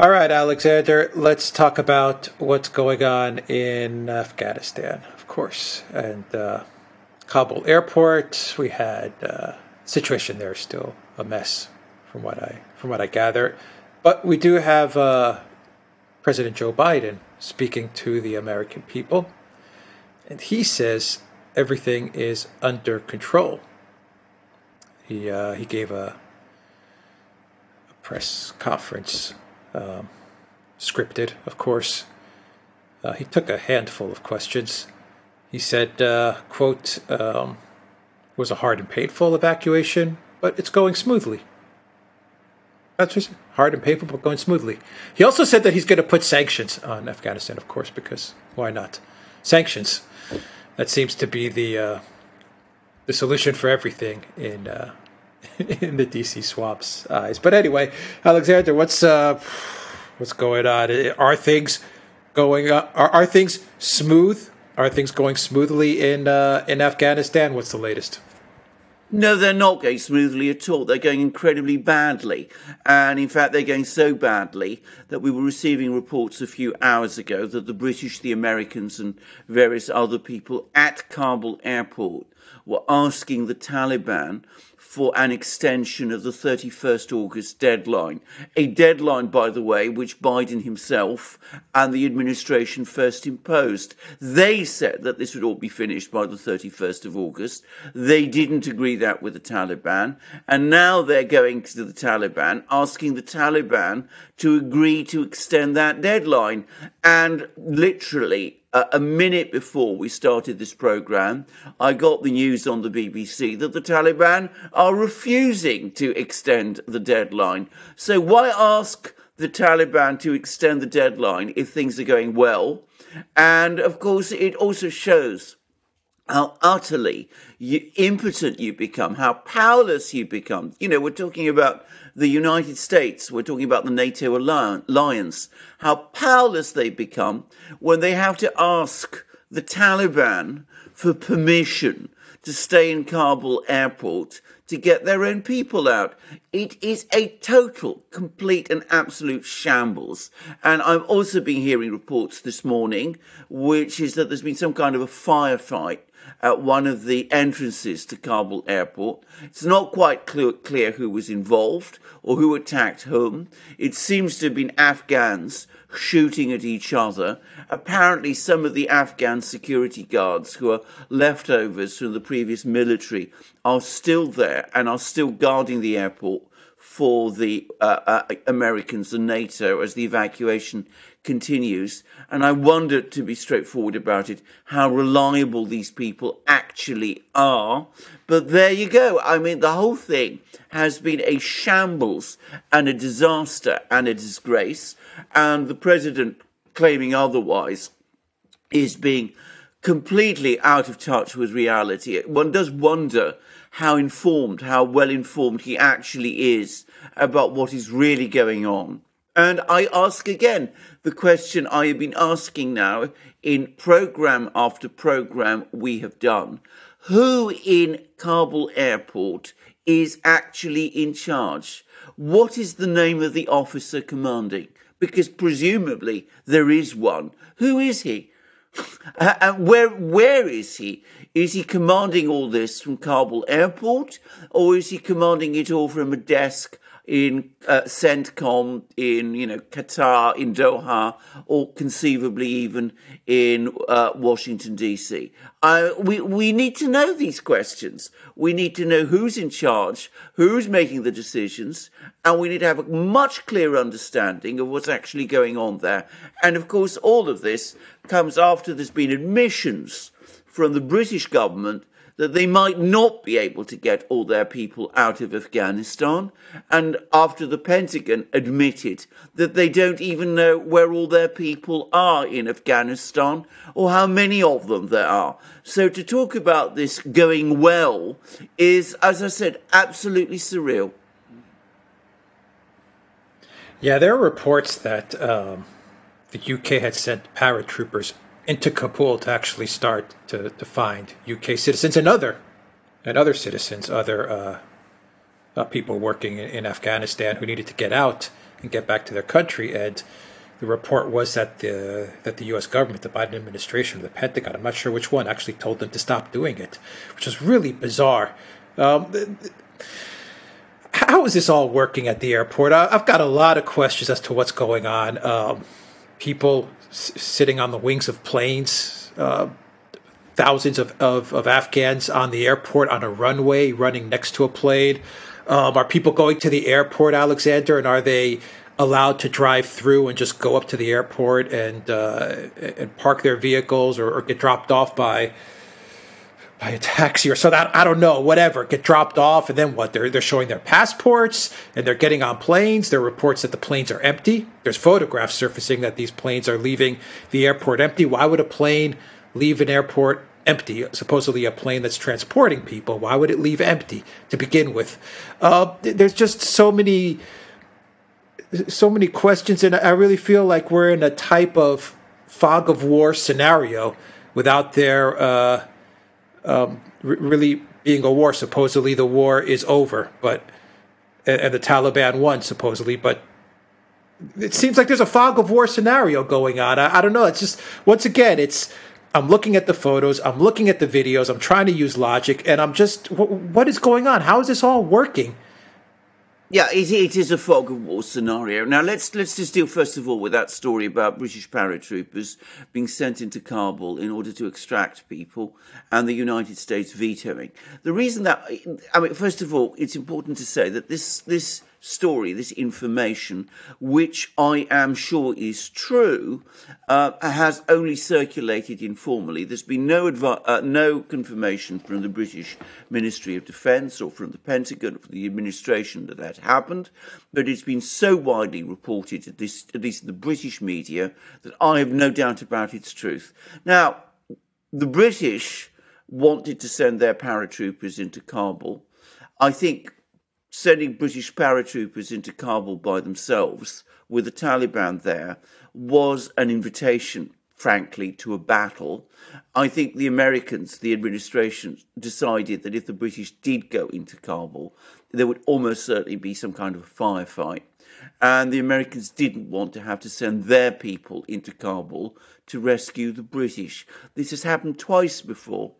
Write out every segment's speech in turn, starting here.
All right, Alexander, let's talk about what's going on in Afghanistan, of course. And uh, Kabul airport, we had uh, situation there still a mess from what I from what I gather. But we do have uh, President Joe Biden speaking to the American people, and he says everything is under control. He uh, he gave a, a press conference um, scripted, of course. Uh, he took a handful of questions. He said, uh, quote, um, was a hard and painful evacuation, but it's going smoothly. That's just hard and painful, but going smoothly. He also said that he's going to put sanctions on Afghanistan, of course, because why not? Sanctions. That seems to be the uh, the solution for everything in uh, in the DC swamps eyes. But anyway, Alexander, what's uh, what's going on? Are things going? Uh, are are things smooth? Are things going smoothly in uh, in Afghanistan? What's the latest? No, they're not going smoothly at all. They're going incredibly badly. And in fact, they're going so badly that we were receiving reports a few hours ago that the British, the Americans, and various other people at Kabul airport were asking the Taliban for an extension of the 31st August deadline. A deadline, by the way, which Biden himself and the administration first imposed. They said that this would all be finished by the 31st of August. They didn't agree that with the Taliban. And now they're going to the Taliban, asking the Taliban to agree to extend that deadline. And literally, uh, a minute before we started this program, I got the news on the BBC that the Taliban are refusing to extend the deadline. So why ask the Taliban to extend the deadline if things are going well? And of course, it also shows how utterly you, impotent you become, how powerless you become. You know, we're talking about the United States, we're talking about the NATO alliance, how powerless they become when they have to ask the Taliban for permission to stay in Kabul airport to get their own people out. It is a total, complete, and absolute shambles. And I've also been hearing reports this morning, which is that there's been some kind of a firefight at one of the entrances to Kabul airport. It's not quite clear, clear who was involved or who attacked whom. It seems to have been Afghans shooting at each other. Apparently, some of the Afghan security guards who are leftovers from the previous military are still there and are still guarding the airport for the uh, uh, Americans and NATO as the evacuation continues. And I wonder, to be straightforward about it, how reliable these people actually are. But there you go. I mean, the whole thing has been a shambles and a disaster and a disgrace. And the president claiming otherwise is being completely out of touch with reality. One does wonder how informed, how well informed he actually is about what is really going on. And I ask again the question I have been asking now in program after program we have done. Who in Kabul airport is actually in charge? What is the name of the officer commanding? Because presumably there is one. Who is he? and uh, uh, where where is he? Is he commanding all this from Kabul airport, or is he commanding it all from a desk in uh, CENTCOM in you know Qatar, in Doha, or conceivably even in uh, Washington D.C. Uh, we we need to know these questions. We need to know who's in charge, who's making the decisions, and we need to have a much clearer understanding of what's actually going on there. And of course, all of this comes after there's been admissions from the British government that they might not be able to get all their people out of Afghanistan, and after the Pentagon admitted that they don't even know where all their people are in Afghanistan or how many of them there are. So to talk about this going well is, as I said, absolutely surreal. Yeah, there are reports that um, the UK had sent paratroopers into Kabul to actually start to, to find UK citizens and other and other citizens, other uh, uh, people working in, in, Afghanistan who needed to get out. and get back to their country. And the report was that the that the U.S. government, the Biden administration, the Pentagon, I'm not sure which one, actually told them to stop doing it, which is really bizarre. Um, how is this all working at the airport? I've got a lot of questions as to what's going on. Um, people sitting on the wings of planes. Uh, thousands of, of, of, Afghans on the airport on a runway running next to a plane. Um, are people going to the airport, Alexander, and are they allowed to drive through and just go up to the airport and uh, and park their vehicles or, or, get dropped off by by a taxi or so that I don't know, whatever, get dropped off and then what? They're they're showing their passports and they're getting on planes. There are reports that the planes are empty. There's photographs surfacing that these planes are leaving the airport empty. Why would a plane leave an airport empty? Supposedly a plane that's transporting people. Why would it leave empty to begin with? Uh, there's just so many so many questions, and I really feel like we're in a type of fog of war scenario without their. uh, um, r- really being a war. Supposedly, the war is over, but and, and the Taliban won supposedly, but it seems like there's a fog of war scenario going on. I, I don't know. It's just once again, it's I'm looking at the photos, I'm looking at the videos, I'm trying to use logic, and I'm just what, what is going on? How is this all working? Yeah, it, it is a fog of war scenario. Now let's let's just deal first of all with that story about British paratroopers being sent into Kabul in order to extract people, and the United States vetoing. The reason that I mean, first of all, it's important to say that this this story, this information, which I am sure is true, uh, has only circulated informally. There's been no advi- uh, no confirmation from the British Ministry of Defence or from the Pentagon or from the administration that that happened, but it's been so widely reported, at, this, at least in the British media, that I have no doubt about its truth. Now, the British wanted to send their paratroopers into Kabul. I think sending British paratroopers into Kabul by themselves with the Taliban there was an invitation, frankly, to a battle. I think the Americans, the administration, decided that if the British did go into Kabul, there would almost certainly be some kind of a firefight. And the Americans didn't want to have to send their people into Kabul to rescue the British. This has happened twice before.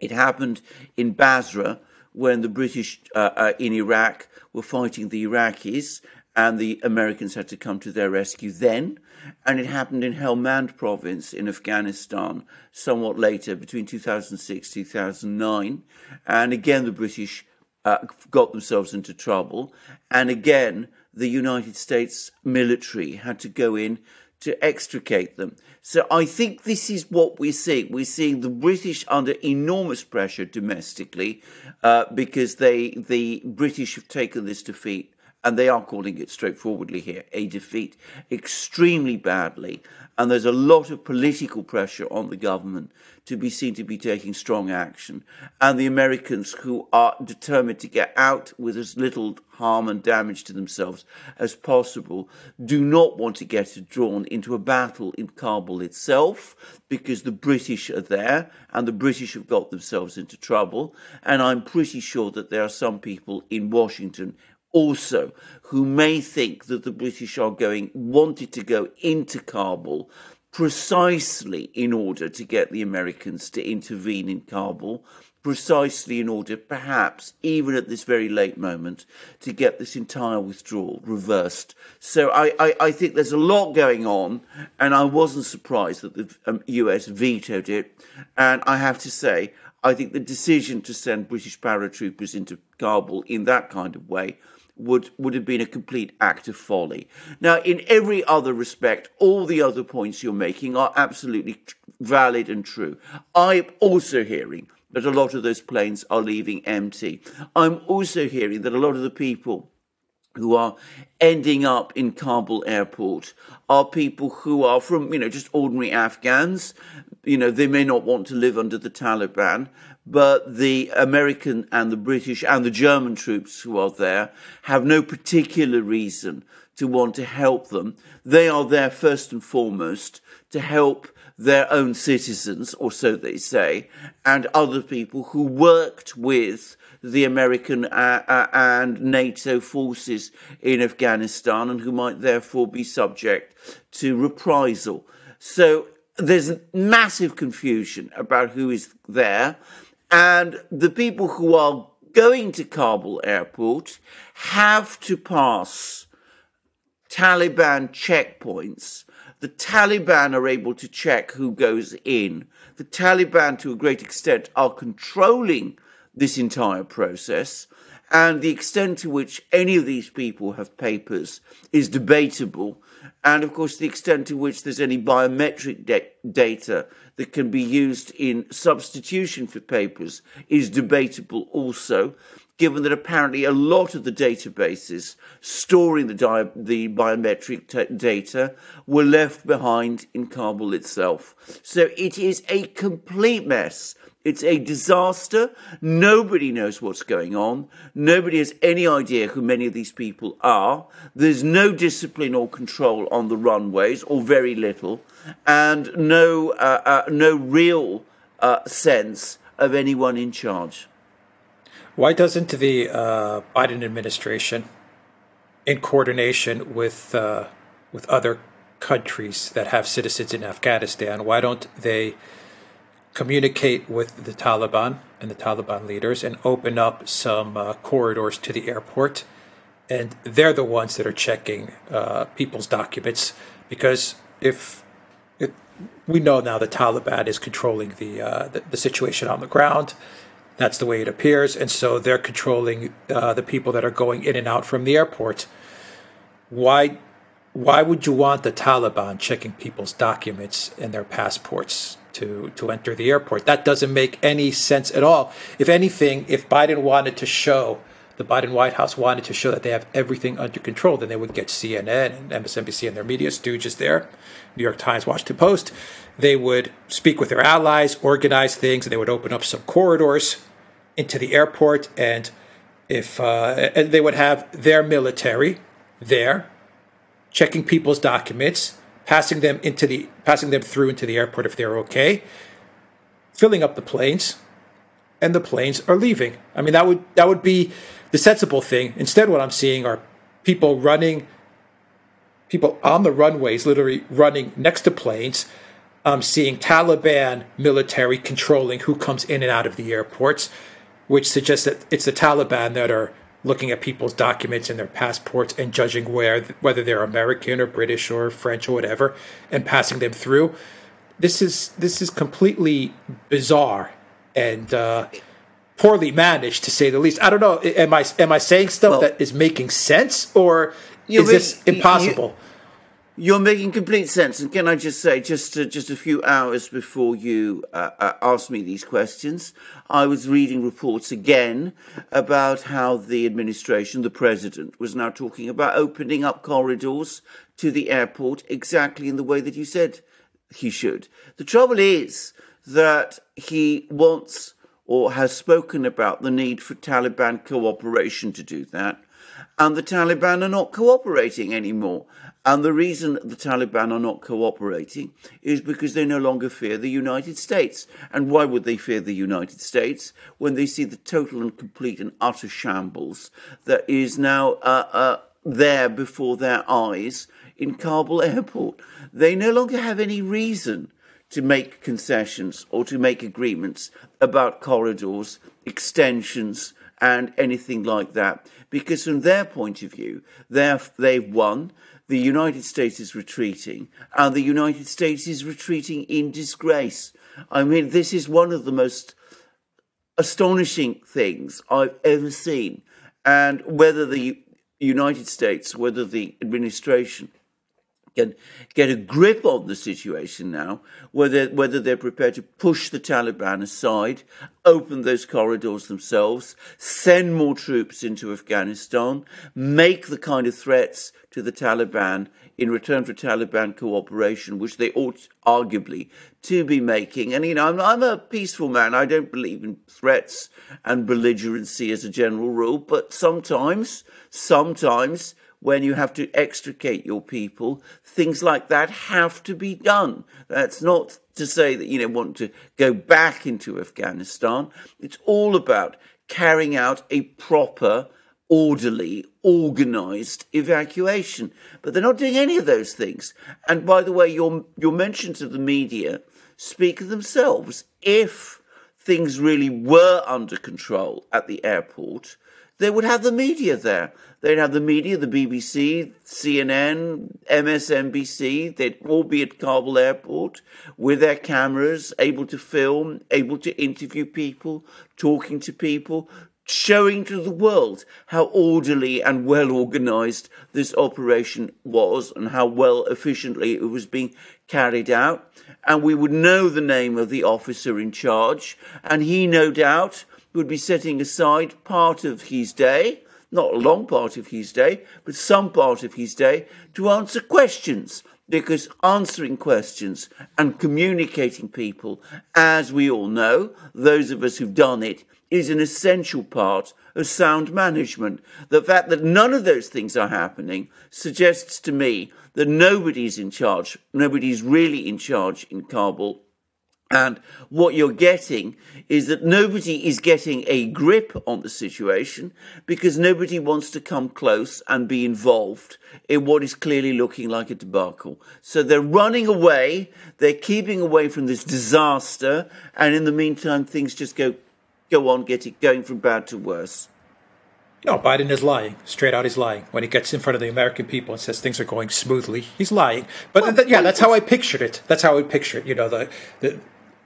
It happened in Basra when the British uh, uh, in Iraq were fighting the Iraqis and the Americans had to come to their rescue then. And it happened in Helmand province in Afghanistan somewhat later, between 2006 2009. And again, the British uh, got themselves into trouble. And again, the United States military had to go in to extricate them. So I think this is what we're seeing. We're seeing the British under enormous pressure domestically uh, because they the British have taken this defeat and they are calling it straightforwardly here a defeat extremely badly. And there's a lot of political pressure on the government to be seen to be taking strong action. And the Americans, who are determined to get out with as little harm and damage to themselves as possible, do not want to get drawn into a battle in Kabul itself because the British are there and the British have got themselves into trouble. And I'm pretty sure that there are some people in Washington also who may think that the British are going, wanted to go into Kabul precisely in order to get the Americans to intervene in Kabul, precisely in order, perhaps, even at this very late moment, to get this entire withdrawal reversed. So I, I, I think there's a lot going on, and I wasn't surprised that the um, US vetoed it. And I have to say, I think the decision to send British paratroopers into Kabul in that kind of way would would have been a complete act of folly. Now, in every other respect, all the other points you're making are absolutely valid and true. I'm also hearing that a lot of those planes are leaving empty. I'm also hearing that a lot of the people who are ending up in Kabul airport are people who are from, you know, just ordinary Afghans. You know, they may not want to live under the Taliban, but the American and the British and the German troops who are there have no particular reason to want to help them. They are there first and foremost to help their own citizens, or so they say, and other people who worked with the American uh, uh, and NATO forces in Afghanistan and who might therefore be subject to reprisal. So there's massive confusion about who is there. And the people who are going to Kabul airport have to pass Taliban checkpoints. The Taliban are able to check who goes in. The Taliban, to a great extent, are controlling this entire process. And the extent to which any of these people have papers is debatable. And of course, the extent to which there's any biometric de- data that can be used in substitution for papers is debatable also, given that apparently a lot of the databases storing the, di- the biometric t- data were left behind in Kabul itself. So it is a complete mess. It's a disaster. Nobody knows what's going on. Nobody has any idea who many of these people are. There's no discipline or control on the runways, or very little, and no, uh, uh, no real uh, sense of anyone in charge. Why doesn't the uh, Biden administration, in coordination with uh, with other countries that have citizens in Afghanistan, why don't they? communicate with the Taliban and the Taliban leaders and open up some uh, corridors to the airport. And they're the ones that are checking uh, people's documents because if it, we know now the Taliban is controlling the, uh, the, the situation on the ground, that's the way it appears, and so they're controlling uh, the people that are going in and out from the airport. Why why would you want the Taliban checking people's documents and their passports? to, to enter the airport. That doesn't make any sense at all. If anything, if Biden wanted to show, the Biden White House wanted to show that they have everything under control, then they would get CNN and MSNBC and their media stooges there, New York Times, Washington Post. They would speak with their allies, organize things, and they would open up some corridors into the airport. And if uh, and they would have their military there checking people's documents passing them into the passing them through into the airport if they're okay, filling up the planes, and the planes are leaving. I mean that would that would be the sensible thing. Instead, what I'm seeing are people running, people on the runways, literally running next to planes. I'm seeing Taliban military controlling who comes in and out of the airports, which suggests that it's the Taliban that are looking at people's documents and their passports and judging where whether they're American or British or French or whatever, and passing them through. This is this is completely bizarre and uh, poorly managed, to say the least. I don't know. Am I am I saying stuff well, that is making sense, or is this impossible? You, you're making complete sense. And can I just say, just uh, just a few hours before you uh, uh, asked me these questions, I was reading reports again about how the administration, the president, was now talking about opening up corridors to the airport exactly in the way that you said he should. The trouble is that he wants or has spoken about the need for Taliban cooperation to do that. And the Taliban are not cooperating anymore. And the reason the Taliban are not cooperating is because they no longer fear the United States. And why would they fear the United States when they see the total and complete and utter shambles that is now uh, uh, there before their eyes in Kabul airport? They no longer have any reason to make concessions or to make agreements about corridors, extensions, and anything like that. Because from their point of view, they've won the United States is retreating, and the United States is retreating in disgrace. I mean, this is one of the most astonishing things I've ever seen. And whether the United States, whether the administration can get a grip on the situation now, whether whether they're prepared to push the Taliban aside, open those corridors themselves, send more troops into Afghanistan, make the kind of threats to the Taliban in return for Taliban cooperation, which they ought arguably to be making. And you know, I'm, I'm a peaceful man. I don't believe in threats and belligerency as a general rule, but sometimes, sometimes when you have to extricate your people, things like that have to be done. That's not to say that you know want to go back into Afghanistan. It's all about carrying out a proper, orderly, organized evacuation. But they're not doing any of those things. And by the way, your, your mentions of the media speak of themselves. If things really were under control at the airport, they would have the media there. They'd have the media, the BBC, CNN, MSNBC. They'd all be at Kabul airport with their cameras, able to film, able to interview people, talking to people, showing to the world how orderly and well organized this operation was and how well efficiently it was being carried out. And we would know the name of the officer in charge, and he no doubt would be setting aside part of his day not a long part of his day, but some part of his day to answer questions. Because answering questions and communicating people, as we all know, those of us who've done it, is an essential part of sound management. The fact that none of those things are happening suggests to me that nobody's in charge, nobody's really in charge in Kabul and what you're getting is that nobody is getting a grip on the situation because nobody wants to come close and be involved in what is clearly looking like a debacle. So they're running away, they're keeping away from this disaster, and in the meantime, things just go, go on getting, going from bad to worse. No, Biden is lying. Straight out, he's lying. When he gets in front of the American people and says things are going smoothly, he's lying. But well, th- yeah, that's how I pictured it. That's how I pictured it. You know, the, the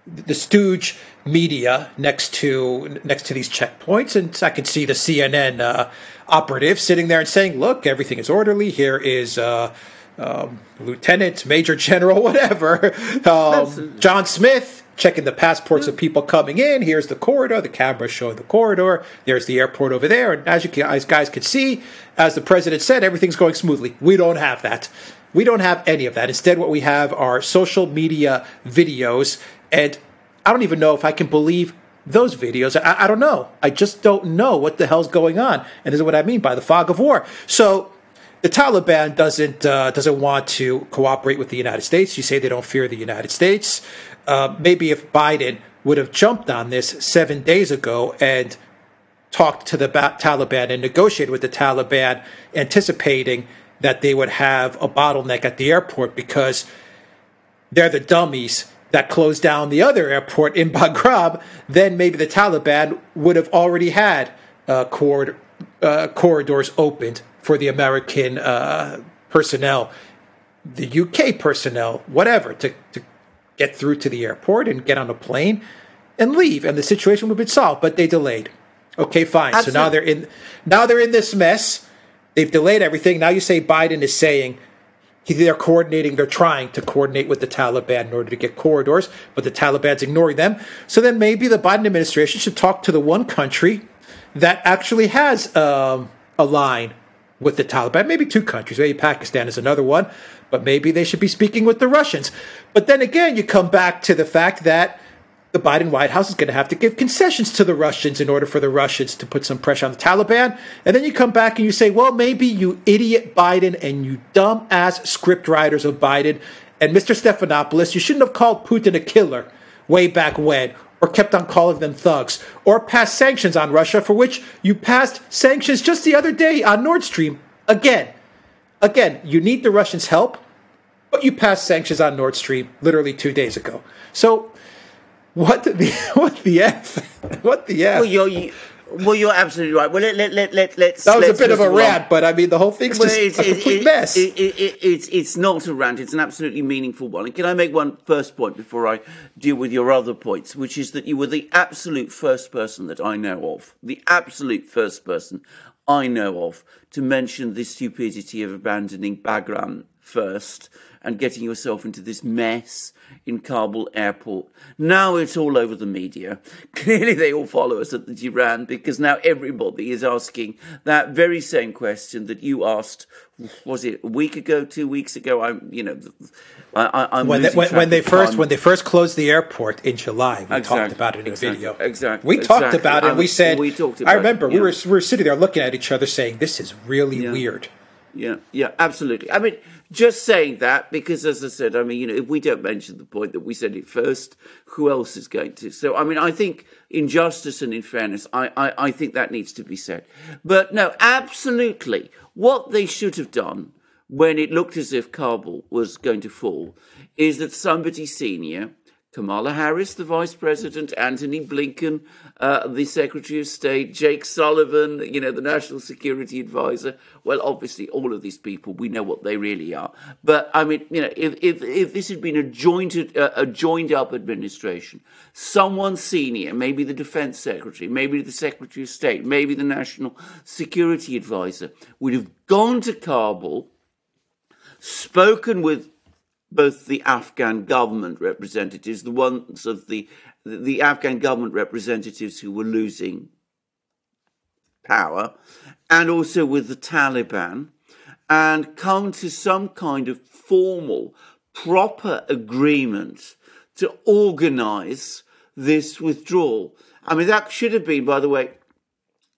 the stooge media next to next to these checkpoints, and I could see the CNN uh, operative sitting there and saying, "Look, everything is orderly. Here is." Uh, um, lieutenant, major general, whatever. Um, John Smith checking the passports of people coming in. Here's the corridor. The camera showing the corridor. There's the airport over there. And as you as guys could see, as the president said, everything's going smoothly. We don't have that. We don't have any of that. Instead, what we have are social media videos and I don't even know if I can believe those videos. I, I, don't know. I just don't know what the hell's going on. And this is what I mean by the fog of war. So the Taliban doesn't uh, doesn't want to cooperate with the United States. You say they don't fear the United States. Uh, maybe if Biden would have jumped on this seven days ago and talked to the Taliban and negotiated with the Taliban, anticipating that they would have a bottleneck at the airport because they're the dummies that closed down the other airport in Bagram, then maybe the Taliban would have already had uh, uh, corridors opened for the American uh, personnel, the UK personnel, whatever, to, to get through to the airport and get on a plane and leave, and the situation would have been solved. But they delayed. Okay, fine. Absolutely. So now they're in. Now they're in this mess. They've delayed everything. Now you say Biden is saying they're coordinating, they're trying to coordinate with the Taliban in order to get corridors, but the Taliban's ignoring them. So then maybe the Biden administration should talk to the one country that actually has um, a line with the Taliban. Maybe two countries, maybe Pakistan is another one, but maybe they should be speaking with the Russians. But then again, you come back to the fact that the Biden White House is going to have to give concessions to the Russians in order for the Russians to put some pressure on the Taliban. And then you come back and you say, well, maybe you idiot Biden and you dumb ass script writers of Biden and Mr. Stephanopoulos, you shouldn't have called Putin a killer way back when or kept on calling them thugs or passed sanctions on Russia for which you passed sanctions just the other day on Nord Stream again. Again, you need the Russians' help, but you passed sanctions on Nord Stream literally two days ago. So what the what the f? What the f? Well, you're, you, well, you're absolutely right. Well, let let let let let's. That was let's a bit of a rant, but I mean, the whole thing's well, just a complete it, mess. It, it, it's it's not a rant. It's an absolutely meaningful one. And can I make one first point before I deal with your other points, which is that you were the absolute first person that I know of, the absolute first person I know of to mention the stupidity of abandoning Bagram first and getting yourself into this mess in Kabul airport. Now it's all over the media. Clearly, they all follow us at the Duran because now everybody is asking that very same question that you asked. Was it a week ago, two weeks ago? I'm, you know, I, am when, they, when, when they first when they first closed the airport in July. We exactly, talked about it in exactly, a video. Exactly. We exactly. talked about it. we said. We talked. I remember it, we were we were sitting there looking at each other, saying, "This is really yeah. weird." Yeah, yeah, absolutely. I mean, just saying that because, as I said, I mean, you know, if we don't mention the point that we said it first, who else is going to? So, I mean, I think in justice and in fairness, I, I, I think that needs to be said. But no, absolutely, what they should have done when it looked as if Kabul was going to fall is that somebody senior Kamala Harris, the Vice President, Antony Blinken, uh, the Secretary of State, Jake Sullivan, you know, the National Security Advisor. Well, obviously, all of these people, we know what they really are. But I mean, you know, if if, if this had been a jointed, uh, a joined up administration, someone senior, maybe the Defense Secretary, maybe the Secretary of State, maybe the National Security Advisor, would have gone to Kabul, spoken with both the Afghan government representatives, the ones of the the Afghan government representatives who were losing power, and also with the Taliban, and come to some kind of formal, proper agreement to organize this withdrawal. I mean, that should have been, by the way,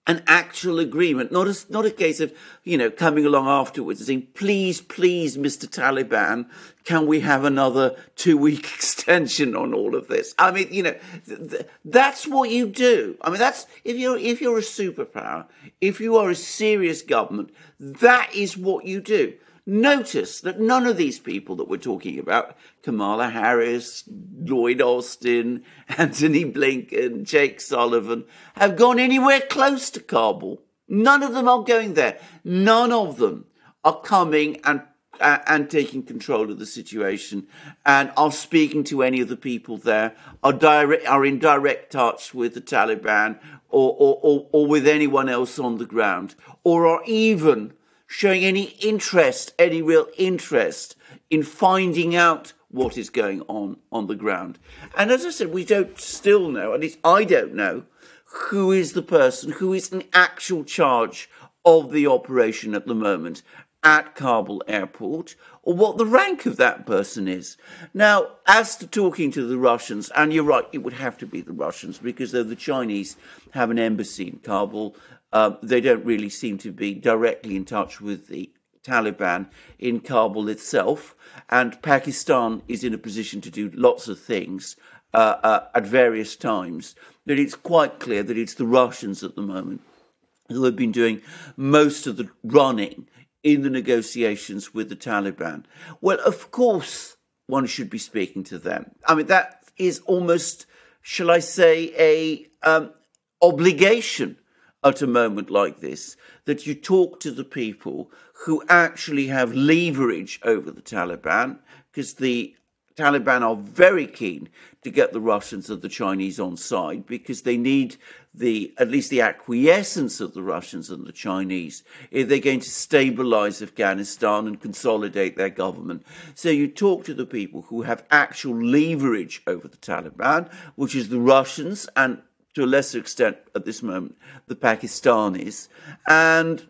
an actual agreement, not a, not a case of, you know, coming along afterwards and saying, please, please, Mr. Taliban, can we have another two week extension on all of this? I mean, you know, th- th- that's what you do. I mean, that's, if you're, if you're a superpower, if you are a serious government, that is what you do. Notice that none of these people that we're talking about, Kamala Harris, Lloyd Austin, Antony Blinken, Jake Sullivan, have gone anywhere close to Kabul. None of them are going there. None of them are coming and uh, and taking control of the situation and are speaking to any of the people there, are direct, are in direct touch with the Taliban or, or, or, or with anyone else on the ground, or are even showing any interest, any real interest in finding out what is going on on the ground. And as I said, we don't still know, at least I don't know, who is the person who is in actual charge of the operation at the moment at Kabul airport or what the rank of that person is. Now, as to talking to the Russians, and you're right, it would have to be the Russians because though the Chinese have an embassy in Kabul, uh, they don't really seem to be directly in touch with the Taliban in Kabul itself. And Pakistan is in a position to do lots of things uh, uh, at various times. But it's quite clear that it's the Russians at the moment who have been doing most of the running in the negotiations with the Taliban. Well, of course, one should be speaking to them. I mean, that is almost, shall I say, a um, obligation at a moment like this that you talk to the people who actually have leverage over the Taliban because the Taliban are very keen to get the Russians and the Chinese on side because they need the at least the acquiescence of the Russians and the Chinese if they're going to stabilize Afghanistan and consolidate their government. So you talk to the people who have actual leverage over the Taliban, which is the Russians and to a lesser extent at this moment, the Pakistanis, and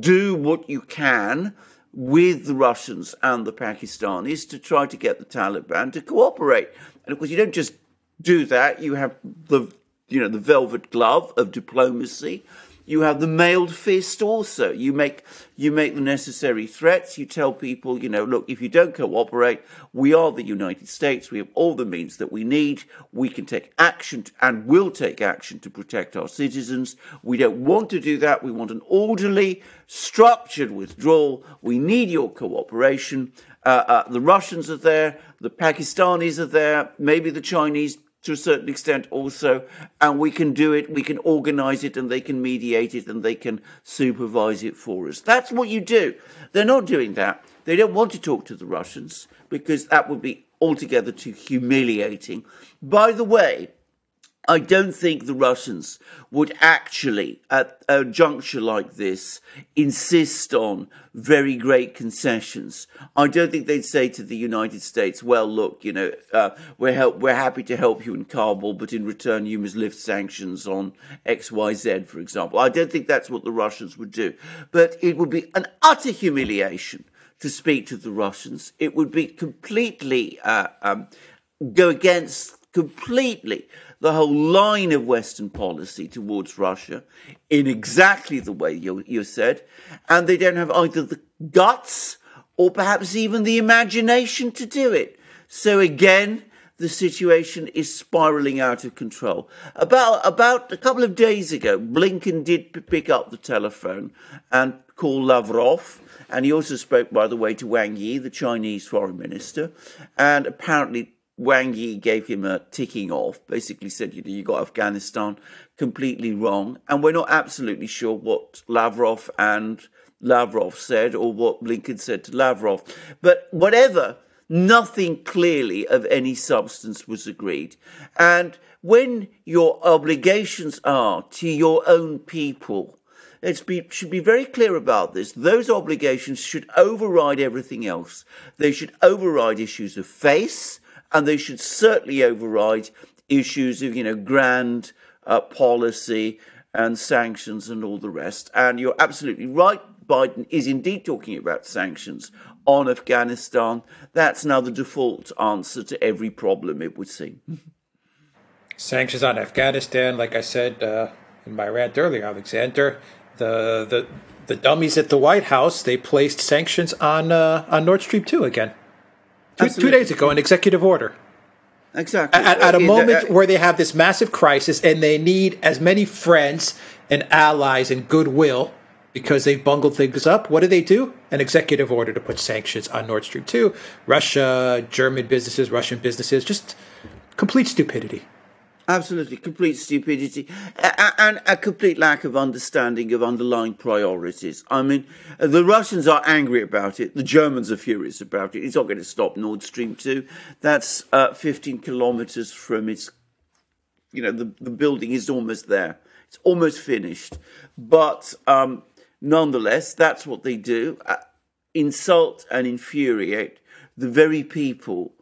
do what you can with the Russians and the Pakistanis to try to get the Taliban to cooperate. And of course, you don't just do that, you have the you know the velvet glove of diplomacy you have the mailed fist also. You make you make the necessary threats. You tell people, you know, look, if you don't cooperate, we are the United States. We have all the means that we need. We can take action and will take action to protect our citizens. We don't want to do that. We want an orderly, structured withdrawal. We need your cooperation. Uh, uh, the Russians are there. The Pakistanis are there. Maybe the Chinese to a certain extent also, and we can do it, we can organize it, and they can mediate it, and they can supervise it for us. That's what you do. They're not doing that. They don't want to talk to the Russians because that would be altogether too humiliating. By the way, I don't think the Russians would actually, at a juncture like this, insist on very great concessions. I don't think they'd say to the United States, "Well, look, you know, uh, we're help- we're happy to help you in Kabul, but in return, you must lift sanctions on X, Y, Z, for example." I don't think that's what the Russians would do, but it would be an utter humiliation to speak to the Russians. It would be completely uh, um, go against completely the whole line of Western policy towards Russia in exactly the way you, you said, and they don't have either the guts or perhaps even the imagination to do it. So again, the situation is spiraling out of control. About about a couple of days ago, Blinken did pick up the telephone and call Lavrov, and he also spoke, by the way, to Wang Yi, the Chinese foreign minister, and apparently Wang Yi gave him a ticking off, basically said, you know, you got Afghanistan completely wrong. And we're not absolutely sure what Lavrov and Lavrov said or what Blinken said to Lavrov. But whatever, nothing clearly of any substance was agreed. And when your obligations are to your own people, it should be very clear about this. Those obligations should override everything else. They should override issues of face, and they should certainly override issues of, you know, grand uh, policy and sanctions and all the rest. And you're absolutely right. Biden is indeed talking about sanctions on Afghanistan. That's now the default answer to every problem, it would seem. Sanctions on Afghanistan, like I said uh, in my rant earlier, Alexander, the the the dummies at the White House they placed sanctions on uh, on Nord Stream two again. Two, two, days ago, an executive order. Exactly. At, at a moment uh, where they have this massive crisis and they need as many friends and allies and goodwill because they've bungled things up, what do they do? An executive order to put sanctions on Nord Stream 2. Russia, German businesses, Russian businesses, just complete stupidity. Absolutely, complete stupidity and a complete lack of understanding of underlying priorities. I mean, the Russians are angry about it. The Germans are furious about it. It's not going to stop Nord Stream 2. That's uh, 15 kilometers from its, you know, the, the building is almost there. It's almost finished. But um, nonetheless, that's what they do uh, insult and infuriate the very people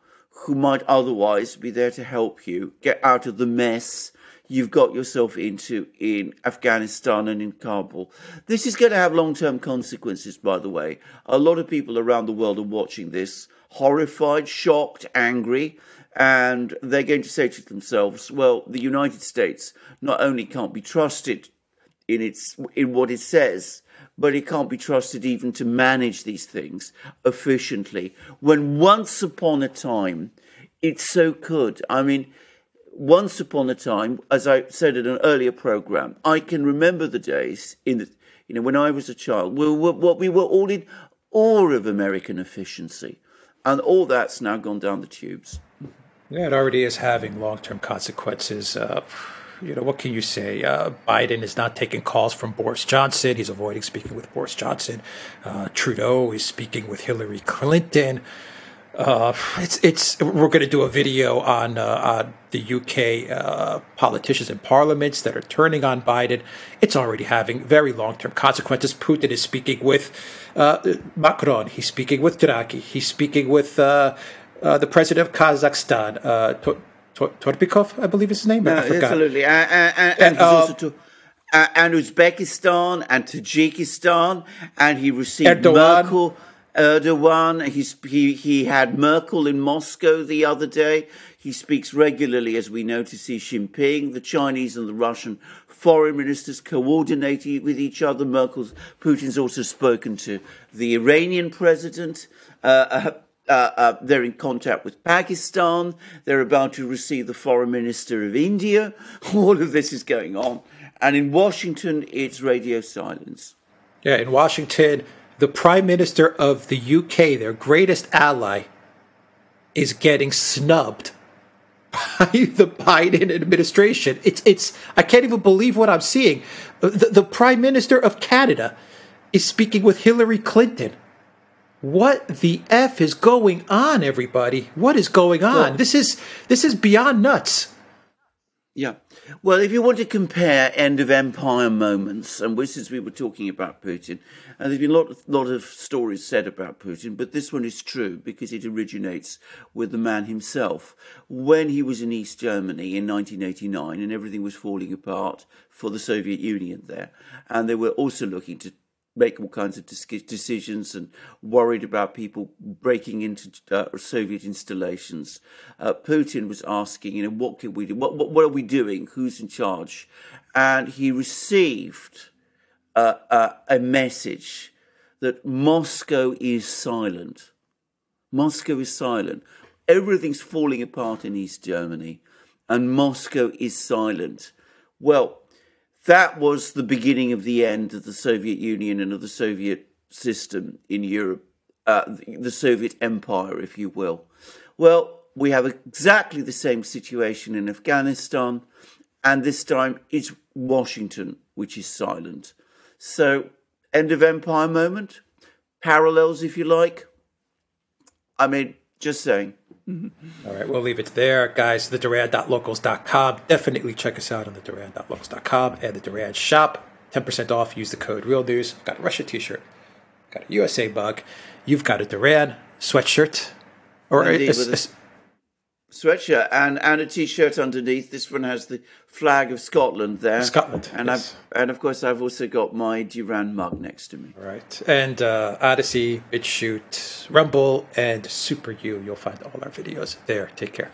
who might otherwise be there to help you get out of the mess you've got yourself into in Afghanistan and in Kabul. This is going to have long term consequences, by the way. A lot of people around the world are watching this, horrified, shocked, angry, and they're going to say to themselves, well, the United States not only can't be trusted in its in what it says, but it can't be trusted even to manage these things efficiently. When once upon a time it so could. I mean, once upon a time, as I said in an earlier program, I can remember the days in the, you know, when I was a child, we were, what we were all in awe of American efficiency, and all that's now gone down the tubes. Yeah, it already is having long-term consequences. Uh, you know, what can you say? Uh, Biden is not taking calls from Boris Johnson. He's avoiding speaking with Boris Johnson. Uh, Trudeau is speaking with Hillary Clinton. Uh, it's it's we're going to do a video on uh, on the UK uh, politicians and parliaments that are turning on Biden. It's already having very long term consequences. Putin is speaking with uh, Macron. He's speaking with Draghi. He's speaking with the president of Kazakhstan, Torbikov, I believe is his name. No, absolutely. and, and, also to, and Uzbekistan and Tajikistan, and he received Erdogan. Merkel. Erdogan, he's, he, he had Merkel in Moscow the other day. He speaks regularly, as we know, to Xi Jinping. The Chinese and the Russian foreign ministers coordinate with each other. Merkel's, Putin's also spoken to the Iranian president. Uh, uh, uh, they're in contact with Pakistan. They're about to receive the foreign minister of India. All of this is going on. And in Washington, it's radio silence. Yeah, in Washington, the Prime Minister of the UK, their greatest ally, is getting snubbed by the Biden administration. It's it's I can't even believe what I'm seeing. The, the Prime Minister of Canada is speaking with Hillary Clinton. What the f is going on, everybody? What is going on? Well, this is this is beyond nuts. Yeah. Well, if you want to compare end of empire moments, and is we were talking about Putin, and there's been a lot, lot of stories said about Putin, but this one is true because it originates with the man himself. When he was in East Germany in 1989 and everything was falling apart for the Soviet Union there, and they were also looking to make all kinds of decisions and worried about people breaking into uh, Soviet installations. Uh, Putin was asking, you know, what can we do? What, what, what, are we doing? Who's in charge? And he received uh, uh a message that Moscow is silent. Moscow is silent. Everything's falling apart in East Germany, and Moscow is silent. Well, that was the beginning of the end of the Soviet Union and of the Soviet system in Europe, uh, the Soviet Empire, if you will. Well, we have exactly the same situation in Afghanistan, and this time it's Washington which is silent. So, end of empire moment, parallels, if you like. I mean, just saying. Mm-hmm. All right, we'll leave it there. Guys, the Duran.locals.com. Definitely check us out on the Duran.locals.com and the Duran shop. 10% off. Use the code Real News. I've got a Russia t shirt, got a USA mug. You've got a Duran sweatshirt. Or Indeed, a, a, a, sweatshirt and, and a t-shirt underneath. This one has the flag of Scotland there. Scotland, and yes. I've, and of course I've also got my Duran mug next to me. Right, and uh, Odysee, BitChute, Rumble, and Super U. You'll find all our videos there. Take care.